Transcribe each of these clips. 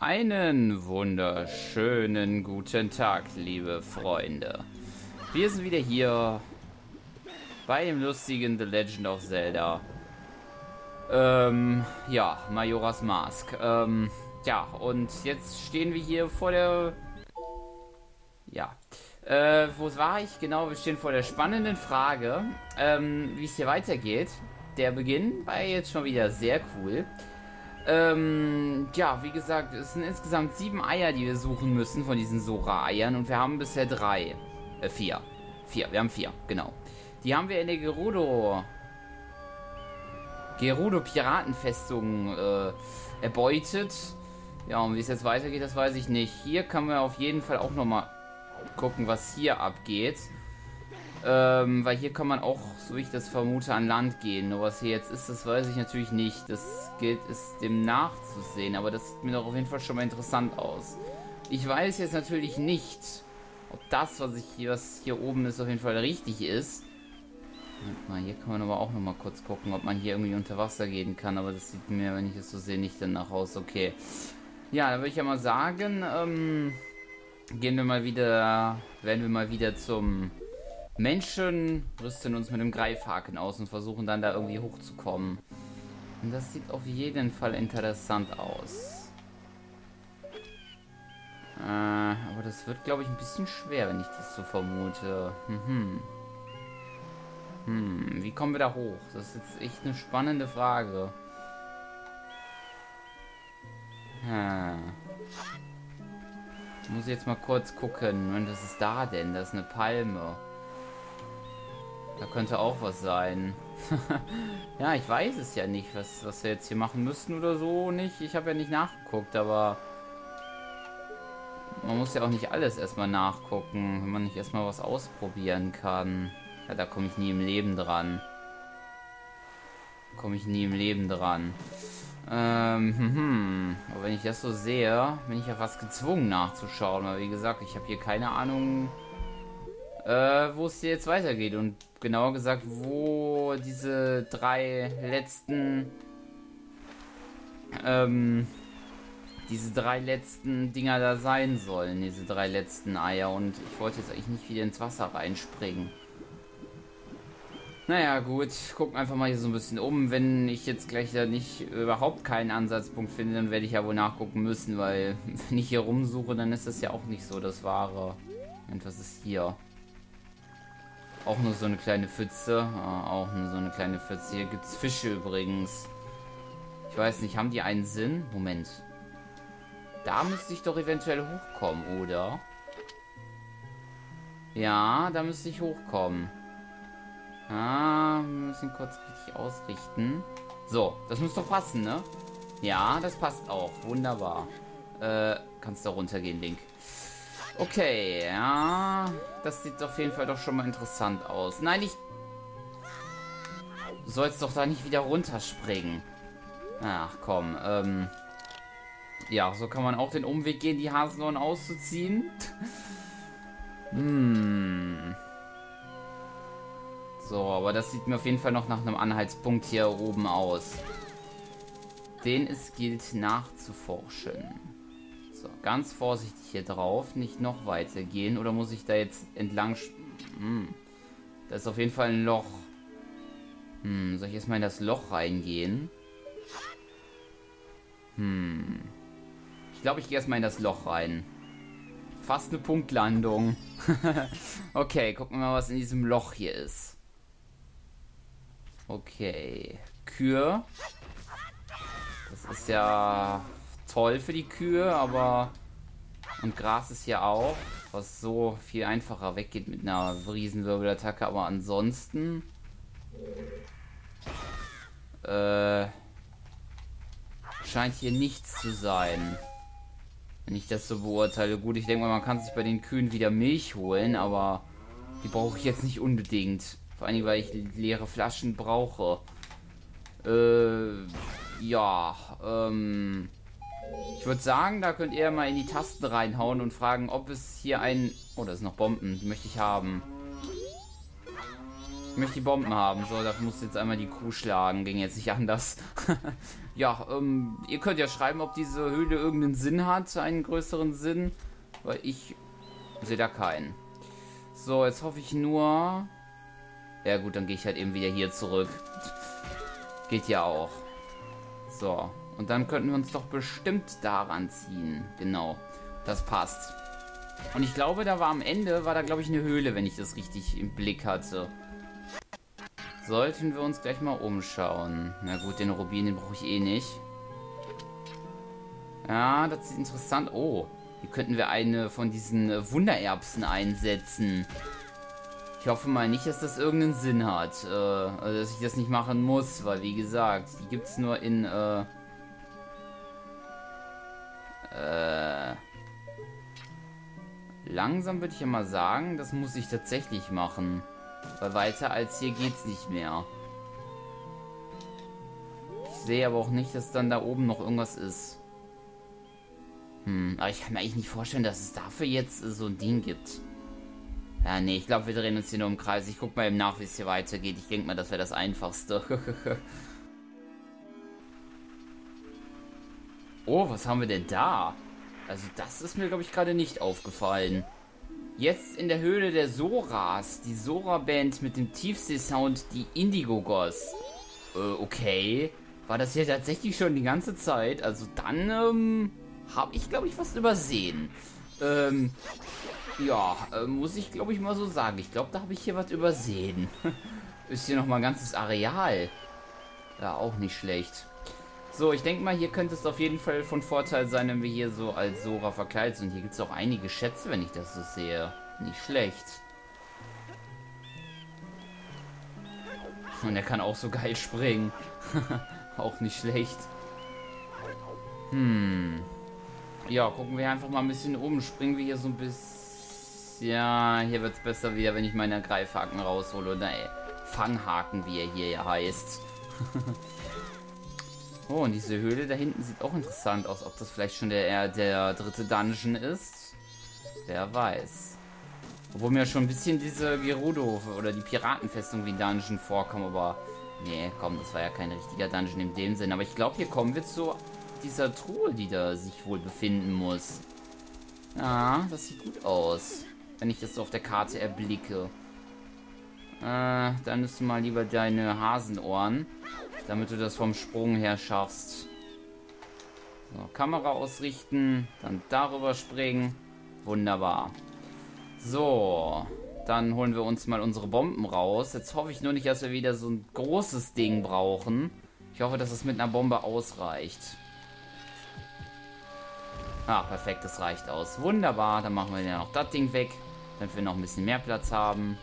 Einen wunderschönen guten Tag, liebe Freunde. Wir sind wieder hier bei dem lustigen The Legend of Zelda. Ähm, ja, Majoras Mask. Ähm, ja, und jetzt stehen wir hier vor der... Ja. Äh, wo war ich? Genau, wir stehen vor der spannenden Frage, ähm, wie es hier weitergeht. Der Beginn war jetzt schon wieder sehr cool. Ähm, ja, wie gesagt, es sind insgesamt sieben Eier, die wir suchen müssen von diesen Sora-Eiern und wir haben bisher drei. Äh, vier. Vier, wir haben vier, genau. Die haben wir in der Gerudo... Gerudo-Piratenfestung äh, erbeutet. Ja, und wie es jetzt weitergeht, das weiß ich nicht. Hier kann man auf jeden Fall auch nochmal gucken, was hier abgeht. Ähm, weil hier kann man auch, so wie ich das vermute, an Land gehen. Nur was hier jetzt ist, das weiß ich natürlich nicht. Das gilt es dem nachzusehen. Aber das sieht mir doch auf jeden Fall schon mal interessant aus. Ich weiß jetzt natürlich nicht, ob das, was ich hier, was hier oben ist, auf jeden Fall richtig ist. Mal, hier kann man aber auch noch mal kurz gucken, ob man hier irgendwie unter Wasser gehen kann. Aber das sieht mir, wenn ich es so sehe, nicht danach aus. Okay. Ja, dann würde ich ja mal sagen, ähm, gehen wir mal wieder, werden wir mal wieder zum Menschen, rüsten uns mit dem Greifhaken aus und versuchen dann da irgendwie hochzukommen. Und das sieht auf jeden Fall interessant aus. Äh, aber das wird, glaube ich, ein bisschen schwer, wenn ich das so vermute. Hm, hm, wie kommen wir da hoch? Das ist jetzt echt eine spannende Frage. Hm. Muss ich jetzt mal kurz gucken. Und was ist da denn? Das ist eine Palme. Da könnte auch was sein. ja, ich weiß es ja nicht, was, was wir jetzt hier machen müssten oder so nicht. Ich habe ja nicht nachgeguckt, aber man muss ja auch nicht alles erstmal nachgucken, wenn man nicht erstmal was ausprobieren kann. Ja, da komme ich nie im Leben dran. Komme ich nie im Leben dran. Ähm, hm, hm. Aber wenn ich das so sehe, bin ich ja fast gezwungen nachzuschauen. Weil wie gesagt, ich habe hier keine Ahnung, äh, wo es jetzt weitergeht. Und genauer gesagt, wo diese drei letzten, ähm, diese drei letzten Dinger da sein sollen. Diese drei letzten Eier. Und ich wollte jetzt eigentlich nicht wieder ins Wasser reinspringen. Naja, gut, gucken einfach mal hier so ein bisschen um. Wenn ich jetzt gleich da nicht überhaupt keinen Ansatzpunkt finde, dann werde ich ja wohl nachgucken müssen, weil wenn ich hier rumsuche, dann ist das ja auch nicht so das Wahre. Und was ist hier? Auch nur so eine kleine Pfütze. Ah, auch nur so eine kleine Pfütze. Hier gibt es Fische übrigens. Ich weiß nicht, haben die einen Sinn? Moment. Da müsste ich doch eventuell hochkommen, oder? Ja, da müsste ich hochkommen. Ah, wir müssen kurz richtig ausrichten. So, das muss doch passen, ne? Ja, das passt auch. Wunderbar. Äh, kannst du runtergehen, Link. Okay, ja. Das sieht auf jeden Fall doch schon mal interessant aus. Nein, ich... Du sollst doch da nicht wieder runterspringen. Ach, komm. Ähm... Ja, so kann man auch den Umweg gehen, die Hasenohren auszuziehen. hm... So, aber das sieht mir auf jeden Fall noch nach einem Anhaltspunkt hier oben aus. Den es gilt nachzuforschen. So, ganz vorsichtig hier drauf. Nicht noch weiter gehen. Oder muss ich da jetzt entlang... Hm. Da ist auf jeden Fall ein Loch. Hm, soll ich erstmal in das Loch reingehen? Hm. Ich glaube, ich gehe erstmal in das Loch rein. Fast eine Punktlandung. okay, gucken wir mal, was in diesem Loch hier ist. Okay. Kühe. Das ist ja toll für die Kühe, aber... Und Gras ist ja auch, was so viel einfacher weggeht mit einer Riesenwirbelattacke. Aber ansonsten... Äh... Scheint hier nichts zu sein. Wenn ich das so beurteile. Gut, ich denke mal, man kann sich bei den Kühen wieder Milch holen, aber die brauche ich jetzt nicht unbedingt. Vor allem, weil ich leere Flaschen brauche. Äh, ja, ähm... Ich würde sagen, da könnt ihr mal in die Tasten reinhauen und fragen, ob es hier ein... Oh, da sind noch Bomben. Die möchte ich haben. möchte die Bomben haben. So, dafür muss jetzt einmal die Kuh schlagen. Ging jetzt nicht anders. ja, ähm, ihr könnt ja schreiben, ob diese Höhle irgendeinen Sinn hat, einen größeren Sinn. Weil ich sehe da keinen. So, jetzt hoffe ich nur... Ja gut, dann gehe ich halt eben wieder hier zurück. Geht ja auch. So, und dann könnten wir uns doch bestimmt daran ziehen. Genau, das passt. Und ich glaube, da war am Ende, war da glaube ich eine Höhle, wenn ich das richtig im Blick hatte. Sollten wir uns gleich mal umschauen. Na gut, den Rubin, den brauche ich eh nicht. Ja, das ist interessant. Oh, hier könnten wir eine von diesen Wundererbsen einsetzen. Ich hoffe mal nicht, dass das irgendeinen Sinn hat. Äh, also, dass ich das nicht machen muss, weil wie gesagt, die gibt es nur in... Äh, äh, langsam würde ich ja mal sagen, das muss ich tatsächlich machen. Weil weiter als hier geht's nicht mehr. Ich sehe aber auch nicht, dass dann da oben noch irgendwas ist. Hm, aber ich kann mir eigentlich nicht vorstellen, dass es dafür jetzt so ein Ding gibt. Ja, nee, ich glaube, wir drehen uns hier nur im Kreis. Ich guck mal eben nach, wie es hier weitergeht. Ich denke mal, das wäre das Einfachste. oh, was haben wir denn da? Also das ist mir, glaube ich, gerade nicht aufgefallen. Jetzt in der Höhle der Soras, die Sora-Band mit dem Tiefsee-Sound, die Indigo Goss. Äh, okay. War das hier tatsächlich schon die ganze Zeit? Also dann, ähm, habe ich, glaube ich, was übersehen. Ähm, ja, äh, muss ich, glaube ich, mal so sagen. Ich glaube, da habe ich hier was übersehen. Ist hier nochmal ein ganzes Areal. Ja, auch nicht schlecht. So, ich denke mal, hier könnte es auf jeden Fall von Vorteil sein, wenn wir hier so als Sora verkleidet sind. Hier gibt es auch einige Schätze, wenn ich das so sehe. Nicht schlecht. Und er kann auch so geil springen. auch nicht schlecht. Hm. Ja, gucken wir einfach mal ein bisschen um. Springen wir hier so ein bisschen... Ja, hier wird es besser wieder, wenn ich meine Greifhaken raushole. Oder Fanghaken, wie er hier ja heißt. Oh, und diese Höhle da hinten sieht auch interessant aus. Ob das vielleicht schon der, der dritte Dungeon ist? Wer weiß. Obwohl mir schon ein bisschen diese Gerudo oder die Piratenfestung wie ein Dungeon vorkommen, aber... Nee, komm, das war ja kein richtiger Dungeon in dem Sinn. Aber ich glaube, hier kommen wir zu dieser Truhe, die da sich wohl befinden muss. Ja, das sieht gut aus. Wenn ich das so auf der Karte erblicke. Äh, dann nimmst du mal lieber deine Hasenohren damit du das vom Sprung her schaffst. So, Kamera ausrichten, dann darüber springen. Wunderbar. So, dann holen wir uns mal unsere Bomben raus. Jetzt hoffe ich nur nicht, dass wir wieder so ein großes Ding brauchen. Ich hoffe, dass es mit einer Bombe ausreicht. Ah, perfekt, das reicht aus. Wunderbar, dann machen wir ja noch das Ding weg, damit wir noch ein bisschen mehr Platz haben.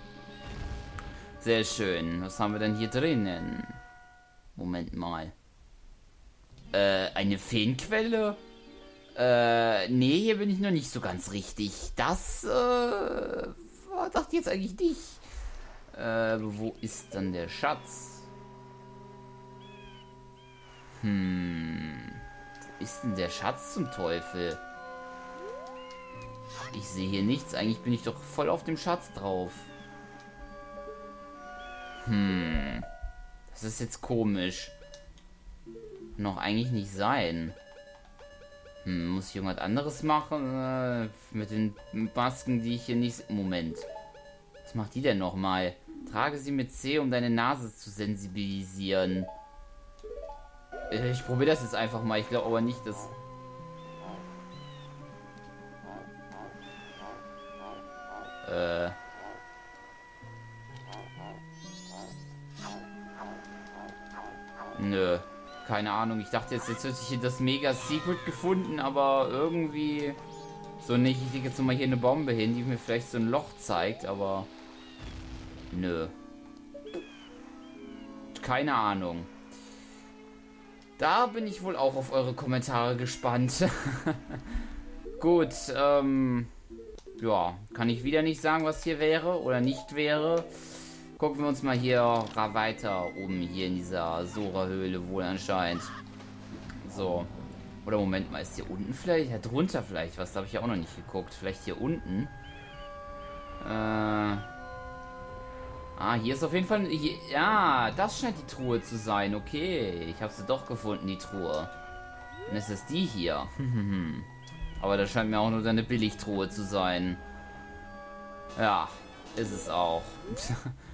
Sehr schön. Was haben wir denn hier drinnen? Moment mal. Äh, eine Feenquelle? Äh, nee, hier bin ich noch nicht so ganz richtig. Das, äh, dachte ich jetzt eigentlich nicht. Äh, wo ist dann der Schatz? Hm. Wo ist denn der Schatz zum Teufel? Ich sehe hier nichts. Eigentlich bin ich doch voll auf dem Schatz drauf. Hm. Das ist jetzt komisch. Noch eigentlich nicht sein. Hm, muss ich irgendwas anderes machen? Äh, mit den Masken, die ich hier nicht... Moment. Was macht die denn nochmal? Trage sie mit C, um deine Nase zu sensibilisieren. Äh, ich probiere das jetzt einfach mal. Ich glaube aber nicht, dass... Äh... Nö. Keine Ahnung. Ich dachte jetzt, jetzt hätte ich hier das Mega Secret gefunden, aber irgendwie so nicht. Ich lege jetzt nochmal hier eine Bombe hin, die mir vielleicht so ein Loch zeigt, aber nö. Keine Ahnung. Da bin ich wohl auch auf eure Kommentare gespannt. Gut, ähm, ja, kann ich wieder nicht sagen, was hier wäre oder nicht wäre. Gucken wir uns mal hier weiter um, hier in dieser Sora-Höhle wohl anscheinend. So. Oder Moment mal, ist hier unten vielleicht? Ja, drunter vielleicht was. Da habe ich ja auch noch nicht geguckt. Vielleicht hier unten. Äh. Ah, hier ist auf jeden Fall... Hier, ja, das scheint die Truhe zu sein. Okay, ich habe sie doch gefunden, die Truhe. Dann ist es die hier. Aber das scheint mir auch nur eine Billigtruhe zu sein. Ja, ist es auch.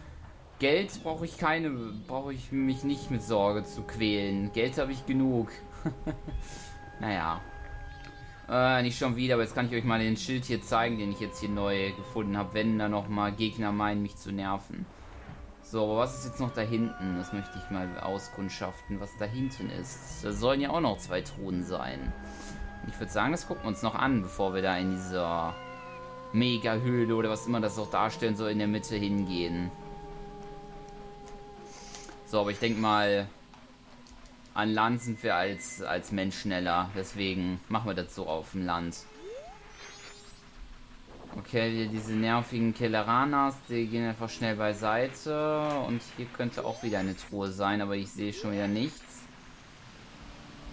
Geld brauche ich keine, brauche ich mich nicht mit Sorge zu quälen. Geld habe ich genug. naja. Äh, nicht schon wieder, aber jetzt kann ich euch mal den Schild hier zeigen, den ich jetzt hier neu gefunden habe, wenn da noch mal Gegner meinen, mich zu nerven. So, aber was ist jetzt noch da hinten? Das möchte ich mal auskundschaften, was da hinten ist. Da sollen ja auch noch zwei Truhen sein. Ich würde sagen, das gucken wir uns noch an, bevor wir da in dieser Mega-Höhle oder was immer das auch darstellen soll, in der Mitte hingehen. So, aber ich denke mal, an Land sind wir als, als Mensch schneller. Deswegen machen wir das so auf dem Land. Okay, diese nervigen Kelleranas, die gehen einfach schnell beiseite. Und hier könnte auch wieder eine Truhe sein, aber ich sehe schon wieder nichts.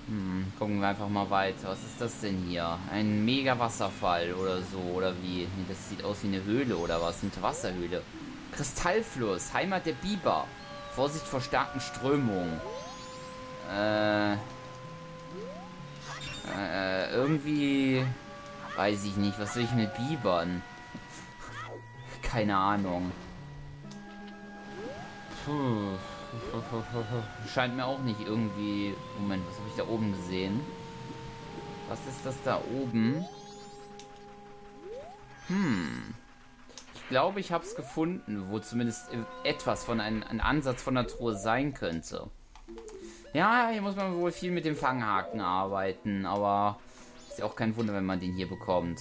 Hm, gucken wir einfach mal weiter. Was ist das denn hier? Ein mega Wasserfall oder so, oder wie? Das sieht aus wie eine Höhle oder was? Eine Wasserhöhle. Kristallfluss, Heimat der Biber. Vorsicht vor starken Strömungen. Äh, äh, irgendwie weiß ich nicht. Was will ich mit Bibern? Keine Ahnung. Puh. Scheint mir auch nicht irgendwie... Moment, was habe ich da oben gesehen? Was ist das da oben? Hm. Glaube, ich habe es gefunden, wo zumindest etwas von einem, ein Ansatz von der Truhe sein könnte. Ja, hier muss man wohl viel mit dem Fanghaken arbeiten, aber ist ja auch kein Wunder, wenn man den hier bekommt.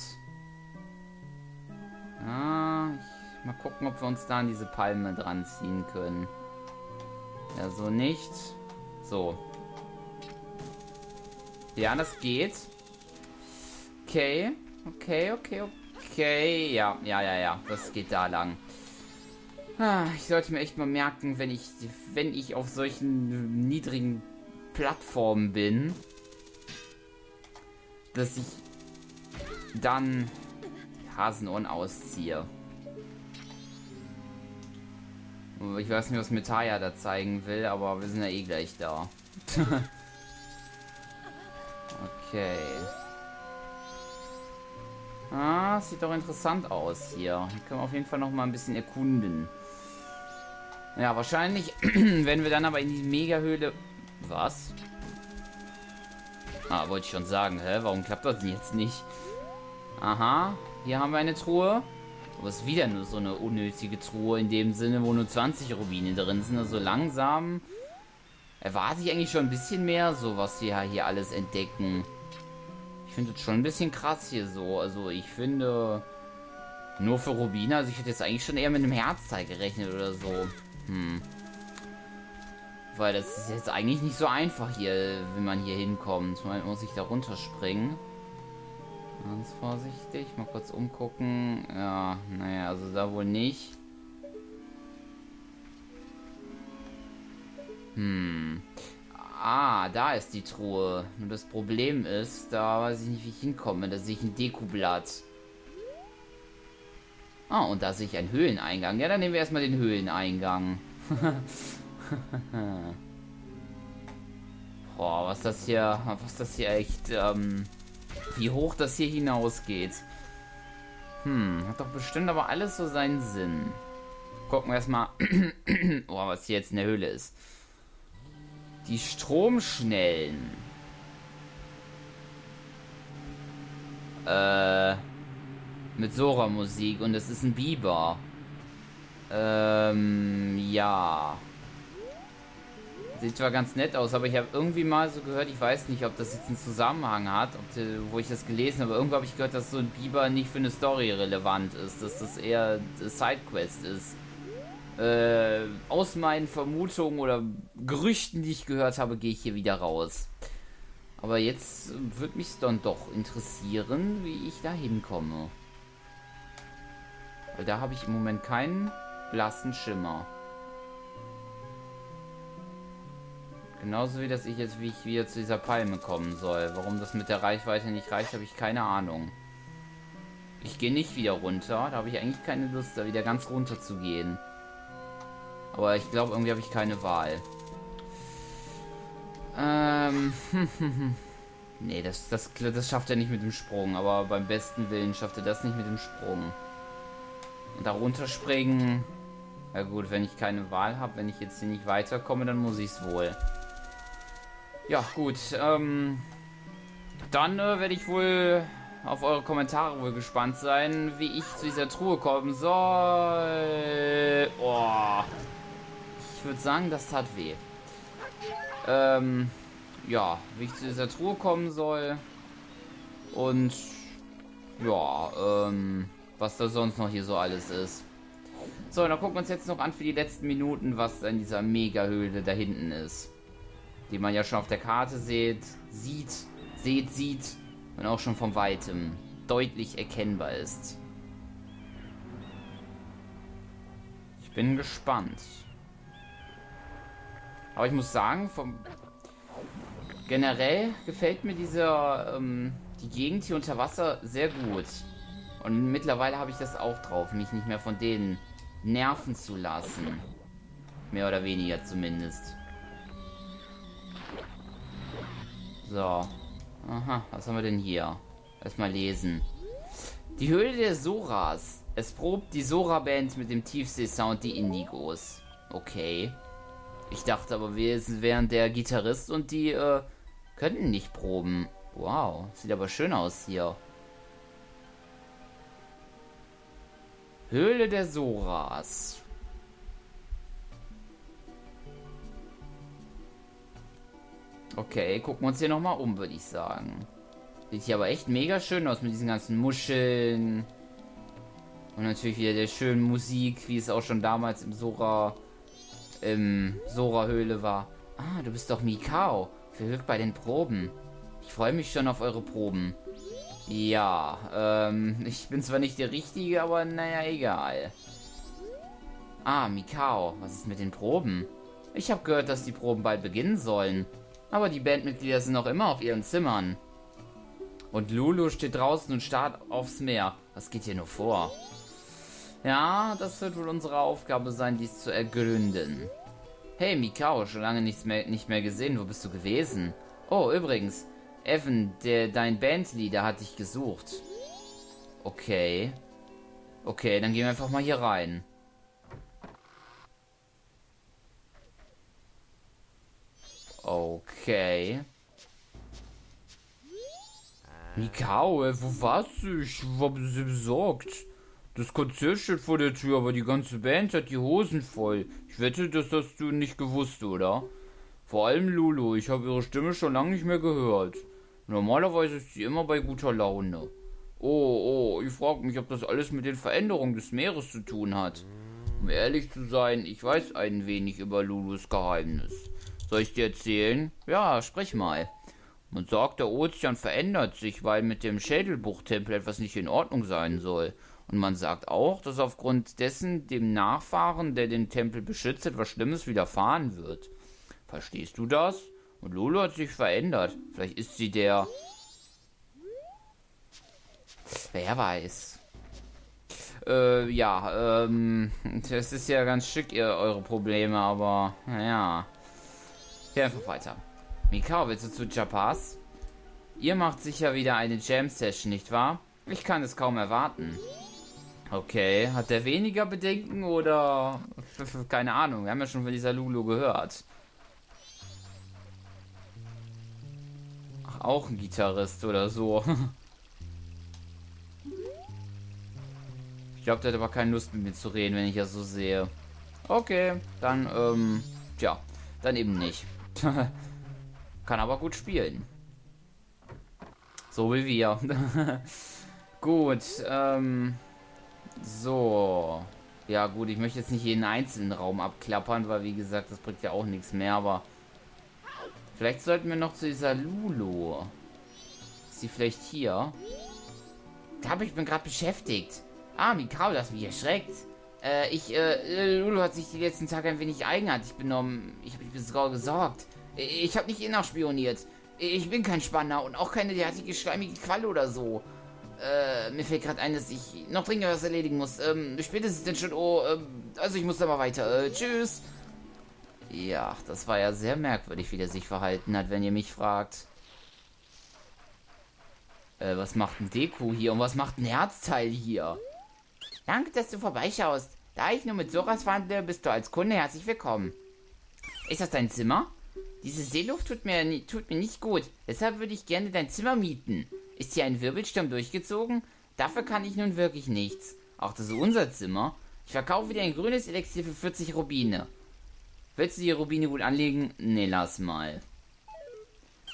Ah, ich, mal gucken, ob wir uns da an diese Palme dran ziehen können. Ja, so nicht. So. Ja, das geht. Okay. Okay, okay, okay. Ja, ja, ja, ja. Das geht da lang. Ah, ich sollte mir echt mal merken, wenn ich, wenn ich auf solchen niedrigen Plattformen bin, dass ich dann Hasenohren ausziehe. Ich weiß nicht, was Metaya da zeigen will, aber wir sind ja eh gleich da. okay. Ah, sieht doch interessant aus hier. Hier können wir auf jeden Fall noch mal ein bisschen erkunden. Ja, wahrscheinlich, wenn wir dann aber in die Megahöhle... Was? Ah, wollte ich schon sagen. Hä? Warum klappt das jetzt nicht? Aha, hier haben wir eine Truhe. Aber es ist wieder nur so eine unnötige Truhe in dem Sinne, wo nur 20 Rubine drin sind. Also langsam erwarte ich eigentlich schon ein bisschen mehr, so was wir hier alles entdecken. Ich finde es schon ein bisschen krass hier so. Also ich finde nur für Rubine, also ich hätte jetzt eigentlich schon eher mit einem Herzteil gerechnet oder so. Hm. Weil das ist jetzt eigentlich nicht so einfach hier, wenn man hier hinkommt. Man muss sich da runterspringen. Ganz vorsichtig. Mal kurz umgucken. Ja, naja, also da wohl nicht. Hm. Ah, da ist die Truhe. Nur das Problem ist, da weiß ich nicht, wie ich hinkomme. Da sehe ich ein Dekublatt. Ah, und da sehe ich einen Höhleneingang. Ja, dann nehmen wir erstmal den Höhleneingang. Boah, was das hier, was das hier echt, ähm, wie hoch das hier hinausgeht. Hm, hat doch bestimmt aber alles so seinen Sinn. Gucken wir erstmal, oh, was hier jetzt in der Höhle ist. Die Stromschnellen. Äh, mit Sora-Musik und es ist ein Biber. Ähm, ja. Sieht zwar ganz nett aus, aber ich habe irgendwie mal so gehört, ich weiß nicht, ob das jetzt einen Zusammenhang hat, die, wo ich das gelesen habe, irgendwo habe ich gehört, dass so ein Biber nicht für eine Story relevant ist, dass das eher Sidequest ist. Äh, aus meinen Vermutungen oder Gerüchten, die ich gehört habe, gehe ich hier wieder raus. Aber jetzt würde mich dann doch interessieren, wie ich da hinkomme. Weil da habe ich im Moment keinen blassen Schimmer. Genauso wie dass ich jetzt, wie ich wieder zu dieser Palme kommen soll. Warum das mit der Reichweite nicht reicht, habe ich keine Ahnung. Ich gehe nicht wieder runter. Da habe ich eigentlich keine Lust, da wieder ganz runter zu gehen. Aber ich glaube, irgendwie habe ich keine Wahl. Ähm. nee, das, das, das schafft er nicht mit dem Sprung. Aber beim besten Willen schafft er das nicht mit dem Sprung. Und darunter springen. Ja gut, wenn ich keine Wahl habe, wenn ich jetzt hier nicht weiterkomme, dann muss ich es wohl. Ja, gut. Ähm, dann äh, werde ich wohl auf eure Kommentare wohl gespannt sein, wie ich zu dieser Truhe kommen soll. Oh. Würde sagen, das tat weh. Ähm, ja, wie ich zu dieser Truhe kommen soll. Und ja, ähm, was da sonst noch hier so alles ist. So, dann gucken wir uns jetzt noch an für die letzten Minuten, was in dieser Mega-Höhle da hinten ist. Die man ja schon auf der Karte sieht, sieht, seht, sieht und auch schon von weitem deutlich erkennbar ist. Ich bin gespannt. Aber ich muss sagen, vom generell gefällt mir dieser ähm, die Gegend hier unter Wasser sehr gut. Und mittlerweile habe ich das auch drauf, mich nicht mehr von denen nerven zu lassen. Mehr oder weniger zumindest. So. Aha, was haben wir denn hier? Erstmal lesen. Die Höhle der Soras. Es probt die Sora-Band mit dem Tiefsee-Sound die Indigos. Okay. Ich dachte aber, wir wären der Gitarrist und die äh, könnten nicht proben. Wow, sieht aber schön aus hier. Höhle der Soras. Okay, gucken wir uns hier nochmal um, würde ich sagen. Sieht hier aber echt mega schön aus mit diesen ganzen Muscheln. Und natürlich wieder der schönen Musik, wie es auch schon damals im Sora, im Sora-Höhle war. Ah, du bist doch Mikao. Verhilft bei den Proben. Ich freue mich schon auf eure Proben. Ja, ähm, ich bin zwar nicht der Richtige, aber naja, egal. Ah, Mikao, was ist mit den Proben? Ich habe gehört, dass die Proben bald beginnen sollen. Aber die Bandmitglieder sind noch immer auf ihren Zimmern. Und Lulu steht draußen und starrt aufs Meer. Was geht hier nur vor? Ja, das wird wohl unsere Aufgabe sein, dies zu ergründen. Hey, Mikao, schon lange nichts mehr, nicht mehr gesehen. Wo bist du gewesen? Oh, übrigens, Evan, der, dein Bandleader hat dich gesucht. Okay. Okay, dann gehen wir einfach mal hier rein. Okay. Mikao, wo warst du? Ich war besorgt. Das Konzert steht vor der Tür, aber die ganze Band hat die Hosen voll. Ich wette, das hast du nicht gewusst, oder? Vor allem Lulu, ich habe ihre Stimme schon lange nicht mehr gehört. Normalerweise ist sie immer bei guter Laune. Oh, oh, ich frage mich, ob das alles mit den Veränderungen des Meeres zu tun hat. Um ehrlich zu sein, ich weiß ein wenig über Lulus Geheimnis. Soll ich dir erzählen? Ja, sprich mal. Man sagt, der Ozean verändert sich, weil mit dem Schädelbuchtempel etwas nicht in Ordnung sein soll. Und man sagt auch, dass aufgrund dessen dem Nachfahren, der den Tempel beschützt, etwas Schlimmes widerfahren wird. Verstehst du das? Und Lolo hat sich verändert. Vielleicht ist sie der... Wer weiß. Äh, ja, ähm, das ist ja ganz schick, ihr, eure Probleme, aber, naja. Geh einfach weiter. Mikao, willst du zu Japas? Ihr macht sicher wieder eine Jam-Session, nicht wahr? Ich kann es kaum erwarten. Okay, hat der weniger Bedenken oder... Keine Ahnung, wir haben ja schon von dieser Lulu gehört. Ach, auch ein Gitarrist oder so. ich glaube, der hat aber keine Lust mit mir zu reden, wenn ich das so sehe. Okay, dann, ähm, tja, dann eben nicht. Kann aber gut spielen. So wie wir. gut, ähm, so. Ja gut, ich möchte jetzt nicht jeden einzelnen Raum abklappern, weil wie gesagt, das bringt ja auch nichts mehr, aber vielleicht sollten wir noch zu dieser Lulu. Ist sie vielleicht hier? Aber ich bin gerade beschäftigt. Ah, Mikau, das mich erschreckt. Äh, ich, äh, Lulu hat sich die letzten Tage ein wenig eigenartig benommen. Ich habe mich sogar gesorgt. Ich habe nicht ihr nachspioniert. Ich bin kein Spanner und auch keine derartige schleimige Qualle oder so. Äh, mir fällt gerade ein, dass ich noch dringend was erledigen muss. Ähm, spätestens denn schon, oh, ähm, also ich muss da mal weiter. Äh, tschüss. Ja, das war ja sehr merkwürdig, wie der sich verhalten hat, wenn ihr mich fragt. Äh, was macht ein Deko hier und was macht ein Herzteil hier? Danke, dass du vorbeischaust. Da ich nur mit Soras wandle, bist du als Kunde herzlich willkommen. Ist das dein Zimmer? Diese Seeluft tut mir, tut mir nicht gut. Deshalb würde ich gerne dein Zimmer mieten. Ist hier ein Wirbelsturm durchgezogen? Dafür kann ich nun wirklich nichts. Auch das ist unser Zimmer. Ich verkaufe dir ein grünes Elixier für 40 Rubine. Willst du die Rubine gut anlegen? Nee, lass mal.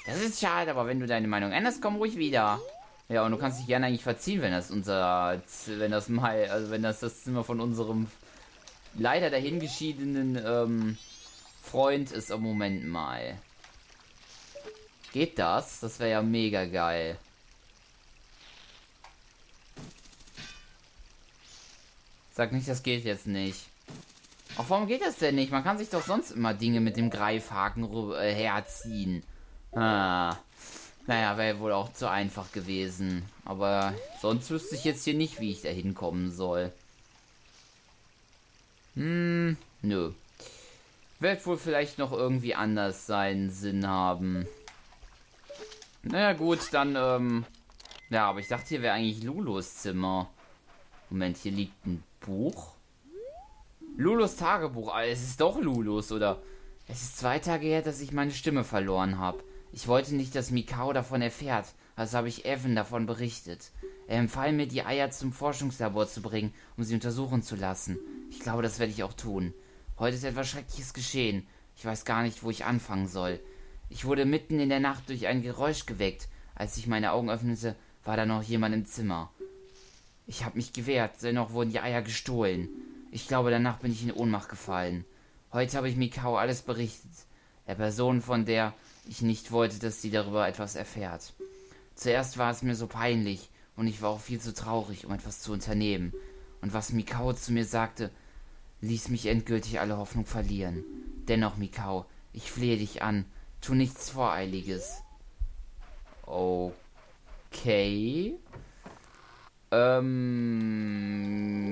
Das ist schade, aber wenn du deine Meinung änderst, komm ruhig wieder. Ja, und du kannst dich gerne eigentlich verziehen, wenn das unser, wenn das mal, also wenn das das Zimmer von unserem leider dahingeschiedenen ähm, Freund ist im Moment mal. Geht das? Das wäre ja mega geil. Sag nicht, das geht jetzt nicht. Ach, warum geht das denn nicht? Man kann sich doch sonst immer Dinge mit dem Greifhaken äh, herziehen. Ah. Naja, wäre wohl auch zu einfach gewesen. Aber sonst wüsste ich jetzt hier nicht, wie ich da hinkommen soll. Hm, nö. Wird wohl vielleicht noch irgendwie anders seinen Sinn haben. Naja, gut, dann, ähm... Ja, aber ich dachte, hier wäre eigentlich Lulos Zimmer. Moment, hier liegt ein Buch. Lulus Tagebuch. Ah, es ist doch Lulus, oder? Es ist zwei Tage her, dass ich meine Stimme verloren habe. Ich wollte nicht, dass Mikao davon erfährt, also habe ich Evan davon berichtet. Er empfahl mir, die Eier zum Forschungslabor zu bringen, um sie untersuchen zu lassen. Ich glaube, das werde ich auch tun. Heute ist etwas Schreckliches geschehen. Ich weiß gar nicht, wo ich anfangen soll. Ich wurde mitten in der Nacht durch ein Geräusch geweckt. Als ich meine Augen öffnete, war da noch jemand im Zimmer. Ich habe mich gewehrt, dennoch wurden die Eier gestohlen. Ich glaube, danach bin ich in Ohnmacht gefallen. Heute habe ich Mikao alles berichtet. Der Person, von der ich nicht wollte, dass sie darüber etwas erfährt. Zuerst war es mir so peinlich und ich war auch viel zu traurig, um etwas zu unternehmen. Und was Mikao zu mir sagte, ließ mich endgültig alle Hoffnung verlieren. Dennoch, Mikao, ich flehe dich an, tu nichts Voreiliges. Okay. Ähm,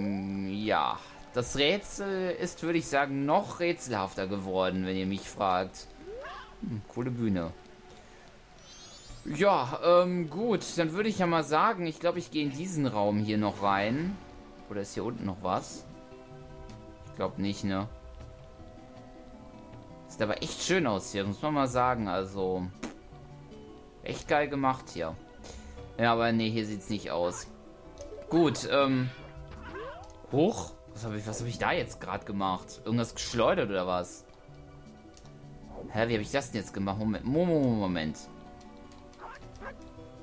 ja. Das Rätsel ist, würde ich sagen, noch rätselhafter geworden, wenn ihr mich fragt. Hm, coole Bühne. Ja, ähm, gut. Dann würde ich ja mal sagen, ich glaube, ich gehe in diesen Raum hier noch rein. Oder ist hier unten noch was? Ich glaube nicht, ne? Sieht aber echt schön aus hier, muss man mal sagen. Also, echt geil gemacht hier. Ja, aber nee, hier sieht es nicht aus. Gut, ähm... Hoch? Was habe ich, hab ich da jetzt gerade gemacht? Irgendwas geschleudert oder was? Hä, wie habe ich das denn jetzt gemacht? Moment, Moment, Moment.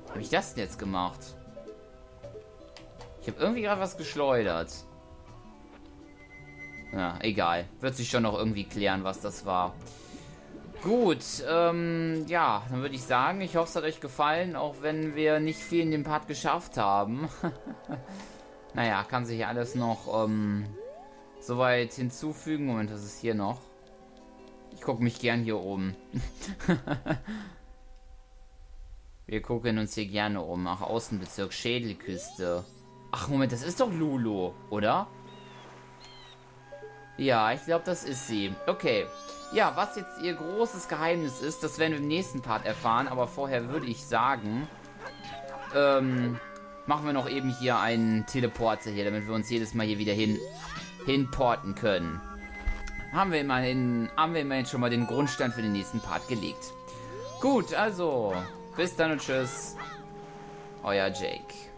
Habe ich das denn jetzt gemacht? Ich habe irgendwie gerade was geschleudert. Ja, egal. Wird sich schon noch irgendwie klären, was das war. Gut, ähm, ja, dann würde ich sagen, ich hoffe, es hat euch gefallen, auch wenn wir nicht viel in dem Part geschafft haben. Naja, kann sich alles noch ähm, soweit hinzufügen. Moment, was ist hier noch? Ich gucke mich gern hier oben. Wir gucken uns hier gerne um. Ach, Außenbezirk, Schädelküste. Ach, Moment, das ist doch Lulu, oder? Ja, ich glaube, das ist sie. Okay. Ja, was jetzt ihr großes Geheimnis ist, das werden wir im nächsten Part erfahren. Aber vorher würde ich sagen, ähm, machen wir noch eben hier einen Teleporter hier, damit wir uns jedes Mal hier wieder hin hinporten können. Haben wir immerhin, haben wir immerhin schon mal den Grundstein für den nächsten Part gelegt. Gut, also, bis dann und tschüss. Euer Jake.